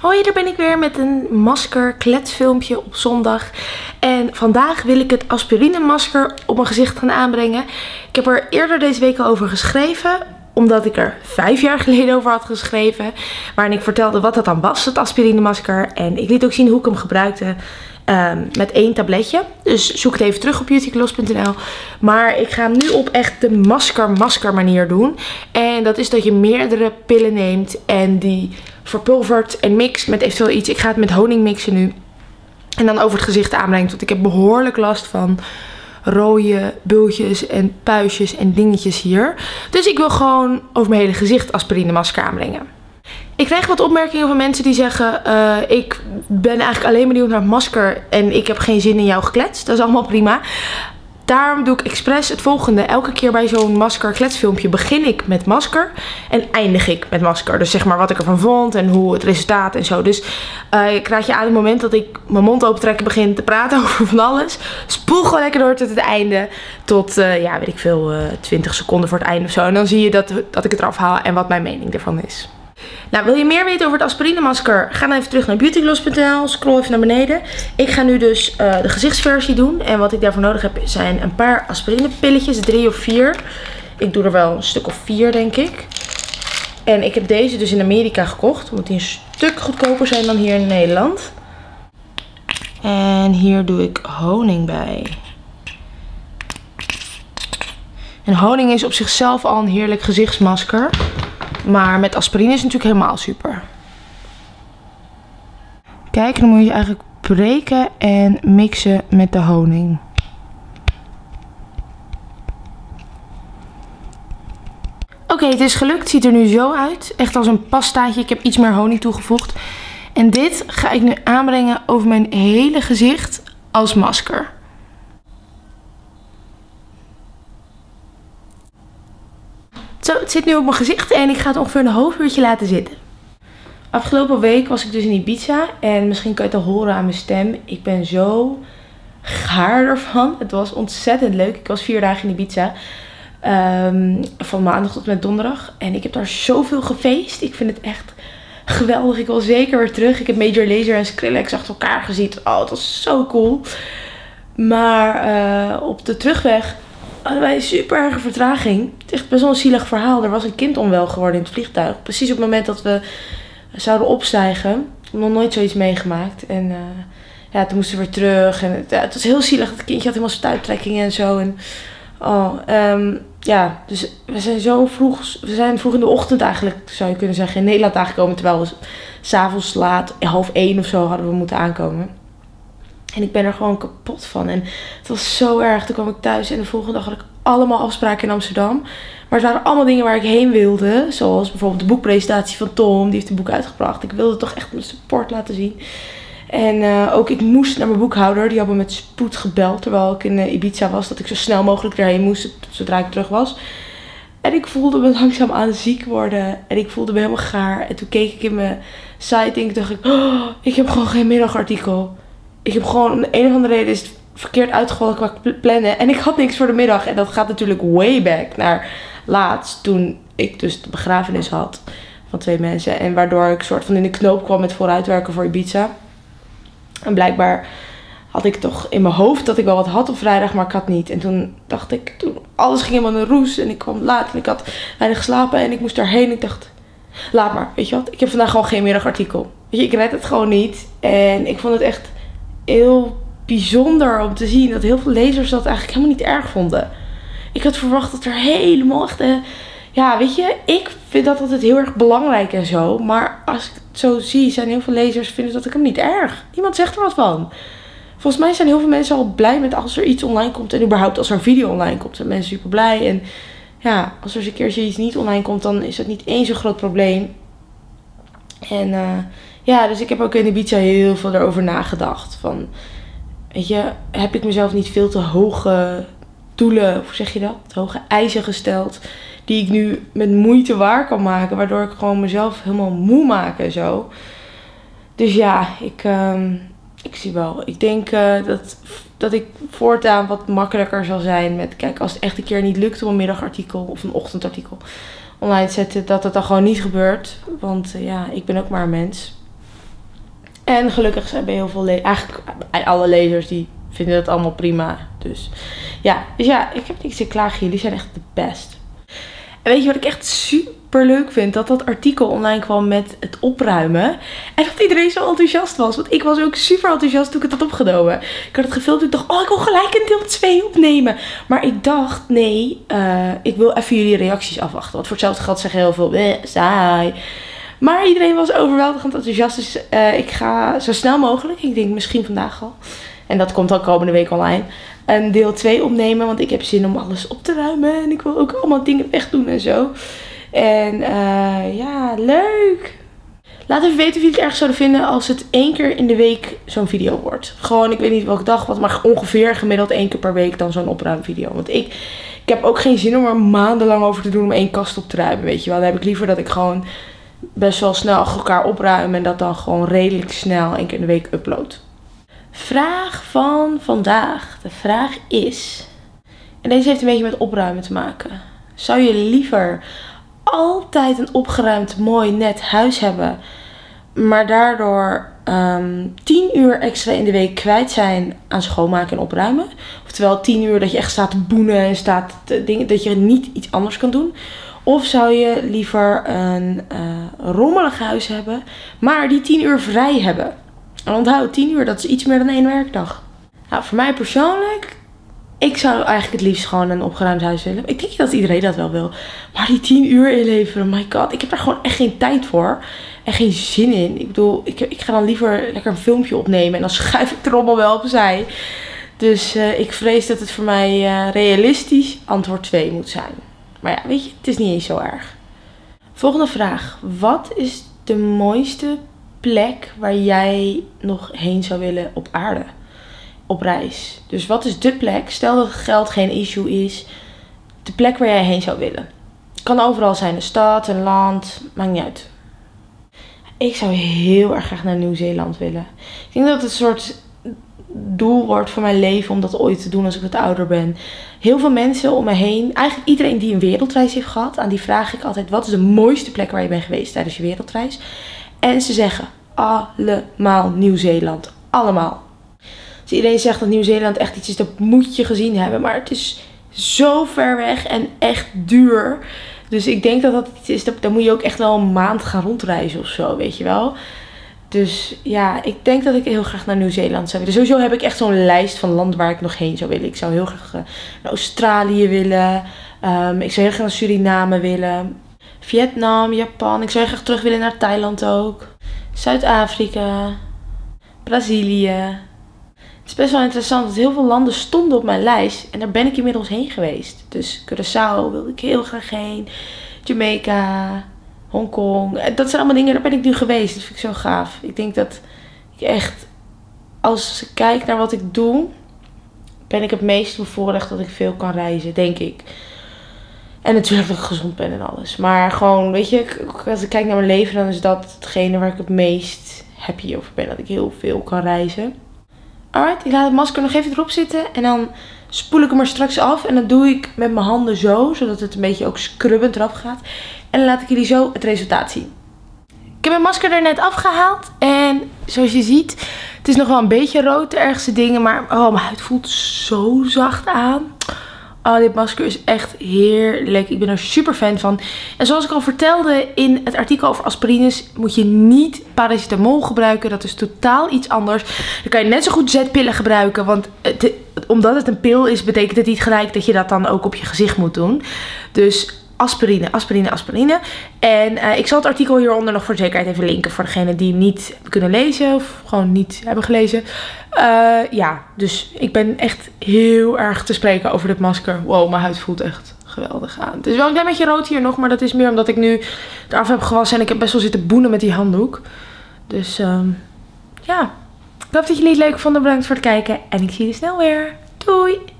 Hoi, daar ben ik weer met een masker kletsfilmpje op zondag. En vandaag wil ik het aspirine masker op mijn gezicht gaan aanbrengen. Ik heb er eerder deze week al over geschreven omdat ik er vijf jaar geleden over had geschreven. Waarin ik vertelde wat dat dan was, het aspirine masker. En ik liet ook zien hoe ik hem gebruikte. Um, met één tabletje. Dus zoek het even terug op beautycloss.nl. Maar ik ga hem nu op echt de masker-masker manier doen. En dat is dat je meerdere pillen neemt en die verpulvert en mixt met eventueel iets. Ik ga het met honing mixen nu. En dan over het gezicht aanbrengen. Want ik heb behoorlijk last van rode bultjes en puistjes en dingetjes hier. Dus ik wil gewoon over mijn hele gezicht aspirine masker aanbrengen. Ik krijg wat opmerkingen van mensen die zeggen... Uh, ik ben eigenlijk alleen benieuwd naar het masker en ik heb geen zin in jouw geklets. Dat is allemaal prima. Daarom doe ik expres het volgende. Elke keer bij zo'n masker kletsfilmpje begin ik met masker en eindig ik met masker. Dus zeg maar wat ik ervan vond en hoe het resultaat en zo. Dus uh, ik raad je aan het moment dat ik mijn mond opentrekken begin te praten over van alles. Spoel gewoon lekker door tot het einde. Tot, uh, ja weet ik veel, uh, 20 seconden voor het einde of zo. En dan zie je dat, dat ik het eraf haal en wat mijn mening ervan is. Nou, wil je meer weten over het aspirine-masker? Ga dan even terug naar beautygloss.nl. Scroll even naar beneden. Ik ga nu dus uh, de gezichtsversie doen. En wat ik daarvoor nodig heb zijn een paar aspirinepilletjes. Drie of vier. Ik doe er wel een stuk of vier, denk ik. En ik heb deze dus in Amerika gekocht. Omdat die een stuk goedkoper zijn dan hier in Nederland. En hier doe ik honing bij. En honing is op zichzelf al een heerlijk gezichtsmasker. Maar met aspirine is het natuurlijk helemaal super. Kijk, dan moet je eigenlijk breken en mixen met de honing. Oké, het is gelukt. Het ziet er nu zo uit. Echt als een pastaatje. Ik heb iets meer honing toegevoegd. En dit ga ik nu aanbrengen over mijn hele gezicht als masker. Zo, het zit nu op mijn gezicht en ik ga het ongeveer een half uurtje laten zitten. Afgelopen week was ik dus in Ibiza en misschien kan je het al horen aan mijn stem. Ik ben zo gaar ervan. Het was ontzettend leuk. Ik was vier dagen in Ibiza. Um, van maandag tot met donderdag. En ik heb daar zoveel gefeest. Ik vind het echt geweldig. Ik wil zeker weer terug. Ik heb Major Laser en Skrillex achter elkaar gezien. Oh, het was zo cool. Maar uh, op de terugweg hadden wij super erge vertraging. Het is echt best wel een zielig verhaal. Er was een kind onwel geworden in het vliegtuig. Precies op het moment dat we zouden opstijgen. Nog nooit zoiets meegemaakt. En uh, ja, toen moesten we weer terug. En het, ja, het was heel zielig. Het kindje had helemaal stuittrekkingen en zo. En, oh, um, ja, dus we zijn zo vroeg. We zijn vroeg in de ochtend eigenlijk, zou je kunnen zeggen, in Nederland aangekomen. Terwijl we s'avonds laat, half één of zo, hadden we moeten aankomen. En ik ben er gewoon kapot van. En het was zo erg. Toen kwam ik thuis en de volgende dag had ik allemaal afspraken in Amsterdam. Maar het waren allemaal dingen waar ik heen wilde. Zoals bijvoorbeeld de boekpresentatie van Tom. Die heeft een boek uitgebracht. Ik wilde toch echt mijn support laten zien. En uh, ook ik moest naar mijn boekhouder. Die had me met spoed gebeld terwijl ik in uh, Ibiza was. Dat ik zo snel mogelijk erheen moest zodra ik terug was. En ik voelde me langzaam aan ziek worden. En ik voelde me helemaal gaar. En toen keek ik in mijn site en dacht ik... Oh, ik heb gewoon geen middagartikel ik heb gewoon om de een of andere reden is het verkeerd uitgevallen qua plannen. En ik had niks voor de middag. En dat gaat natuurlijk way back naar laatst. Toen ik dus de begrafenis had van twee mensen. En waardoor ik soort van in de knoop kwam met vooruitwerken voor Ibiza. En blijkbaar had ik toch in mijn hoofd dat ik wel wat had op vrijdag, maar ik had niet. En toen dacht ik, toen alles ging helemaal naar roes. En ik kwam laat en ik had weinig geslapen en ik moest daarheen. Ik dacht, laat maar, weet je wat. Ik heb vandaag gewoon geen middagartikel. Weet je, ik red het gewoon niet. En ik vond het echt heel bijzonder om te zien dat heel veel lezers dat eigenlijk helemaal niet erg vonden. Ik had verwacht dat er helemaal echt. Uh, ja, weet je, ik vind dat altijd heel erg belangrijk en zo. Maar als ik het zo zie, zijn heel veel lezers vinden dat ik hem niet erg. Niemand zegt er wat van. Volgens mij zijn heel veel mensen al blij met als er iets online komt. En überhaupt als er een video online komt, zijn mensen super blij. En ja, als er eens een keertje iets niet online komt, dan is dat niet eens een groot probleem. En uh, ja, dus ik heb ook in Ibiza heel veel erover nagedacht. Van, weet je, heb ik mezelf niet veel te hoge doelen, hoe zeg je dat? Hoge eisen gesteld. Die ik nu met moeite waar kan maken. Waardoor ik gewoon mezelf helemaal moe maak en zo. Dus ja, ik, uh, ik zie wel. Ik denk uh, dat, dat ik voortaan wat makkelijker zal zijn met... Kijk, als het echt een keer niet lukt om een middagartikel of een ochtendartikel online te zetten... Dat het dan gewoon niet gebeurt. Want uh, ja, ik ben ook maar een mens. En gelukkig hebben heel veel lezers, eigenlijk alle lezers die vinden dat allemaal prima. Dus ja, dus ja, ik heb niks te klagen. Jullie zijn echt de best. En weet je wat ik echt super leuk vind? Dat dat artikel online kwam met het opruimen. En dat iedereen zo enthousiast was. Want ik was ook super enthousiast toen ik het had opgenomen. Ik had het gefilmd en ik dacht, oh ik wil gelijk een deel 2 opnemen. Maar ik dacht, nee, uh, ik wil even jullie reacties afwachten. Want voor hetzelfde geld zeggen heel veel, saai. Maar iedereen was overweldigend enthousiast. Dus uh, ik ga zo snel mogelijk, ik denk misschien vandaag al. En dat komt al komende week online een deel 2 opnemen. Want ik heb zin om alles op te ruimen. En ik wil ook allemaal dingen wegdoen en zo. En uh, ja, leuk. Laat even weten of jullie het erg zouden vinden als het één keer in de week zo'n video wordt. Gewoon, ik weet niet welke dag, wat, maar ongeveer gemiddeld één keer per week dan zo'n opruimvideo. Want ik, ik heb ook geen zin om er maandenlang over te doen om één kast op te ruimen, weet je wel. Dan heb ik liever dat ik gewoon best wel snel elkaar opruim en dat dan gewoon redelijk snel één keer in de week upload. Vraag van vandaag. De vraag is, en deze heeft een beetje met opruimen te maken. Zou je liever altijd een opgeruimd, mooi, net huis hebben, maar daardoor ehm, 10 uur extra in de week kwijt zijn aan schoonmaken en opruimen? Oftewel 10 uur dat je echt staat te boenen en staat dingen, dat je niet iets anders kan doen? Of zou je liever een uh, rommelig huis hebben, maar die 10 uur vrij hebben? En onthoud, 10 uur, dat is iets meer dan één werkdag. Nou, voor mij persoonlijk, ik zou eigenlijk het liefst gewoon een opgeruimd huis willen. Ik denk dat iedereen dat wel wil. Maar die 10 uur inleveren, my god, ik heb daar gewoon echt geen tijd voor. En geen zin in. Ik bedoel, ik, ik ga dan liever lekker een filmpje opnemen en dan schuif ik de rommel wel opzij. Dus uh, ik vrees dat het voor mij uh, realistisch antwoord 2 moet zijn. Maar ja, weet je, het is niet eens zo erg. Volgende vraag. Wat is de mooiste plek waar jij nog heen zou willen op aarde? Op reis. Dus wat is de plek? Stel dat geld geen issue is. De plek waar jij heen zou willen. Het kan overal zijn. Een stad, een land. Maakt niet uit. Ik zou heel erg graag naar Nieuw-Zeeland willen. Ik denk dat het soort doel wordt voor mijn leven om dat ooit te doen als ik wat ouder ben. Heel veel mensen om me heen, eigenlijk iedereen die een wereldreis heeft gehad, aan die vraag ik altijd: wat is de mooiste plek waar je bent geweest tijdens je wereldreis? En ze zeggen allemaal Nieuw-Zeeland. Allemaal. Dus iedereen zegt dat Nieuw-Zeeland echt iets is dat moet je gezien hebben. Maar het is zo ver weg en echt duur. Dus ik denk dat dat iets is, dat, dan moet je ook echt wel een maand gaan rondreizen of zo, weet je wel. Dus ja, ik denk dat ik heel graag naar Nieuw-Zeeland zou willen. Sowieso heb ik echt zo'n lijst van landen waar ik nog heen zou willen. Ik zou heel graag eh, naar Australië willen. Um, ik zou heel graag naar Suriname willen. Vietnam, Japan. Ik zou heel graag terug willen naar Thailand ook. Zuid-Afrika, Brazilië. Het is best wel interessant dat heel veel landen stonden op mijn lijst. En daar ben ik inmiddels heen geweest. Dus Curaçao wilde ik heel graag heen. Jamaica, Hongkong. Eh, dat zijn allemaal dingen, daar ben ik nu geweest. Dat vind ik zo gaaf. Ik denk dat ik echt, als ik kijk naar wat ik doe, ben ik het meest bevoorrecht dat ik veel kan reizen, denk ik. En natuurlijk dat ik gezond ben en alles. Maar gewoon, weet je, als ik kijk naar mijn leven, dan is dat hetgene waar ik het meest happy over ben. Dat ik heel veel kan reizen. Alright, ik laat het masker nog even erop zitten. En dan spoel ik hem er straks af. En dat doe ik met mijn handen zo, zodat het een beetje ook scrubbend eraf gaat. En dan laat ik jullie zo het resultaat zien. Ik heb mijn masker er net afgehaald. En zoals je ziet, het is nog wel een beetje rood, de ergste dingen. Maar oh, mijn huid voelt zo zacht aan. Oh, dit masker is echt heerlijk. Ik ben er super fan van. En zoals ik al vertelde in het artikel over aspirines, moet je niet paracetamol gebruiken. Dat is totaal iets anders. Dan kan je net zo goed zetpillen gebruiken. Want omdat het een pil is, betekent het niet gelijk dat je dat dan ook op je gezicht moet doen. Dus aspirine, aspirine, aspirine. En uh, ik zal het artikel hieronder nog voor zekerheid even linken voor degenen die niet kunnen lezen of gewoon niet hebben gelezen. Uh, ja, dus ik ben echt heel erg te spreken over dit masker. Wow, mijn huid voelt echt geweldig aan. Het is wel een klein beetje rood hier nog, maar dat is meer omdat ik nu eraf heb gewassen en ik heb best wel zitten boenen met die handdoek. Dus um, ja, ik hoop dat jullie het leuk vonden. Bedankt voor het kijken en ik zie je snel weer. Doei!